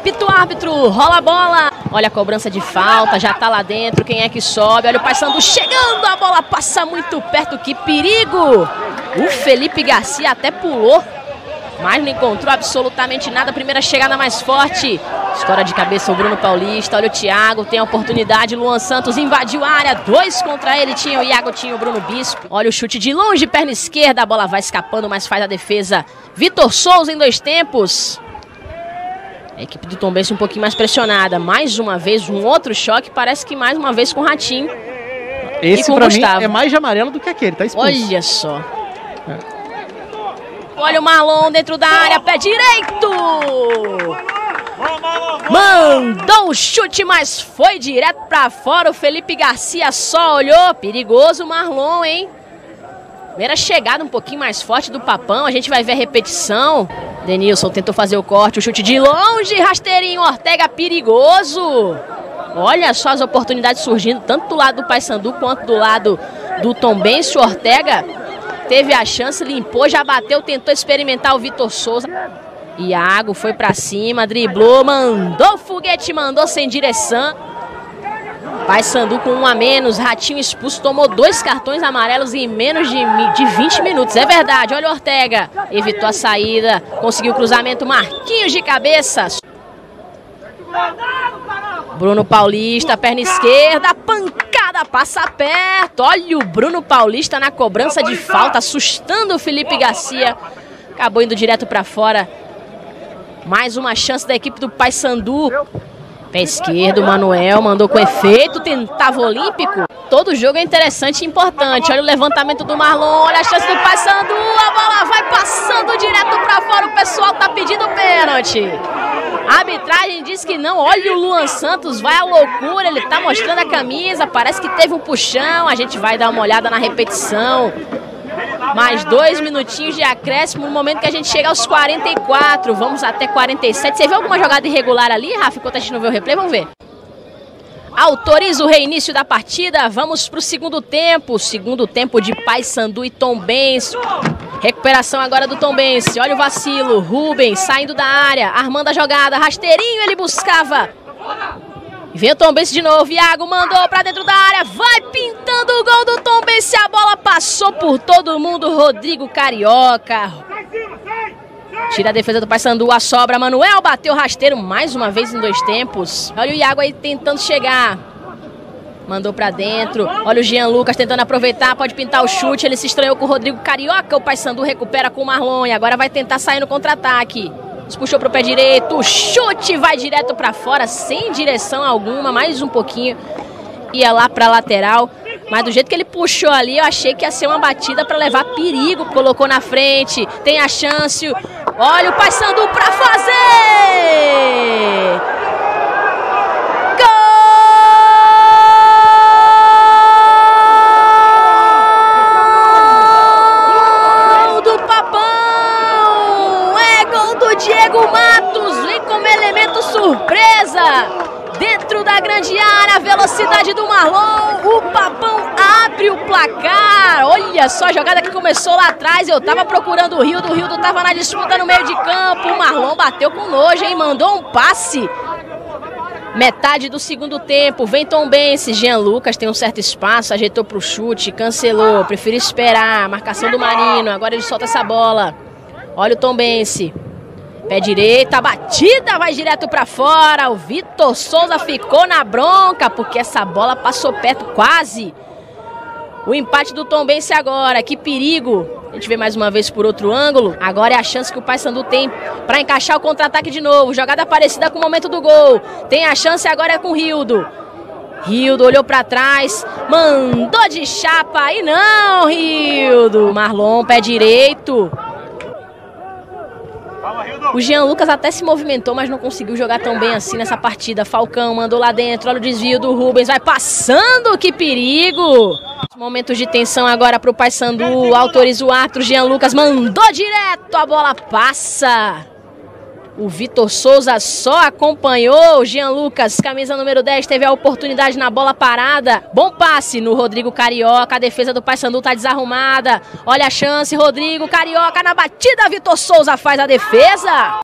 apita o árbitro, rola a bola. Olha a cobrança de falta, já tá lá dentro, quem é que sobe? Olha o Paysandu chegando, a bola passa muito perto, que perigo! O Felipe Garcia até pulou, mas não encontrou absolutamente nada. Primeira chegada mais forte. Escora de cabeça o Bruno Paulista. Olha o Thiago, tem a oportunidade. Luan Santos invadiu a área. Dois contra ele. Tinha o Iago, tinha o Bruno Bispo. Olha o chute de longe, perna esquerda. A bola vai escapando, mas faz a defesa. Vitor Souza em dois tempos. A equipe do Tombense um pouquinho mais pressionada. Mais uma vez, um outro choque. Parece que mais uma vez com o Ratinho. Esse pra mim é mais de amarelo do que aquele, tá expulso. Olha só. É. Olha o Marlon dentro da área, pé direito. Mandou o chute, mas foi direto para fora. O Felipe Garcia só olhou. Perigoso o Marlon, hein? Primeira chegada um pouquinho mais forte do Papão. A gente vai ver a repetição. Denilson tentou fazer o corte, o chute de longe. Rasteirinho, Ortega perigoso. Olha só as oportunidades surgindo, tanto do lado do Paysandu quanto do lado do Tombense. Ortega teve a chance, limpou, já bateu, tentou experimentar o Vitor Souza. Iago foi para cima, driblou, mandou foguete, mandou sem direção. Paysandu com um a menos, Ratinho expulso, tomou dois cartões amarelos em menos de, de 20 minutos. É verdade, olha o Ortega, evitou a saída, conseguiu o cruzamento, Marquinhos de cabeça. Bruno Paulista, perna esquerda, pancada, passa perto. Olha o Bruno Paulista na cobrança de falta, assustando o Felipe Garcia. Acabou indo direto para fora. Mais uma chance da equipe do Paysandu. Pé esquerdo, Manuel mandou com efeito, tentava olímpico. Todo jogo é interessante e importante. Olha o levantamento do Marlon, olha a chance do Paysandu. A bola vai passando direto para fora. O pessoal tá pedindo pênalti. A arbitragem diz que não. Olha o Luan Santos, vai à loucura. Ele tá mostrando a camisa. Parece que teve um puxão. A gente vai dar uma olhada na repetição. Mais dois minutinhos de acréscimo no momento que a gente chega aos 44. Vamos até 47. Você viu alguma jogada irregular ali, Rafa? Enquanto a gente não vê o replay, vamos ver. Autoriza o reinício da partida. Vamos para o segundo tempo. Segundo tempo de Paysandu e Tom Benz. Recuperação agora do Tom Bense. Olha o vacilo. Rubens saindo da área, armando a jogada. Rasteirinho ele buscava. Vem o Tom Bense de novo. Iago mandou para dentro da área. Vai pintando o gol do Tom Bense. A bola passou por todo mundo. Rodrigo Carioca. Tira a defesa do Paysandu. A sobra. Manuel bateu rasteiro mais uma vez em dois tempos. Olha o Iago aí tentando chegar. Mandou para dentro. Olha o Jean Lucas tentando aproveitar. Pode pintar o chute. Ele se estranhou com o Rodrigo Carioca. O Paysandu recupera com o Marlon. E agora vai tentar sair no contra-ataque. Puxou pro pé direito. Chute vai direto para fora. Sem direção alguma. Mais um pouquinho. Ia lá para lateral. Mas do jeito que ele puxou ali, eu achei que ia ser uma batida para levar perigo. Colocou na frente. Tem a chance. Olha o Paysandu para fazer! Matos vem como elemento surpresa. Dentro da grande área, a velocidade do Marlon. O Papão abre o placar. Olha só a jogada que começou lá atrás. Eu tava procurando o Rio, do Rio tava na disputa no meio de campo. O Marlon bateu com nojo, hein? Mandou um passe. Metade do segundo tempo, vem Tom Bense, Jean Lucas tem um certo espaço, ajeitou para o chute, cancelou, preferiu esperar, marcação do Marino, agora ele solta essa bola. Olha o Tom Bense, Pé direita, a batida vai direto para fora. O Vitor Souza ficou na bronca porque essa bola passou perto quase. O empate do Tom Bense agora, que perigo. A gente vê mais uma vez por outro ângulo. Agora é a chance que o Paysandu tem para encaixar o contra-ataque de novo. Jogada parecida com o momento do gol. Tem a chance agora é com o Rildo. Rildo olhou para trás, mandou de chapa e não, Rildo. Marlon, pé direito. O Jean Lucas até se movimentou, mas não conseguiu jogar tão bem assim nessa partida. Falcão mandou lá dentro, olha o desvio do Rubens, vai passando, que perigo! Momentos de tensão agora para o Paysandu, autoriza o árbitro, Jean Lucas mandou direto, a bola passa. O Vitor Souza só acompanhou. O Jean Lucas, camisa número 10, teve a oportunidade na bola parada. Bom passe no Rodrigo Carioca. A defesa do Paysandu tá desarrumada. Olha a chance, Rodrigo Carioca na batida. Vitor Souza faz a defesa.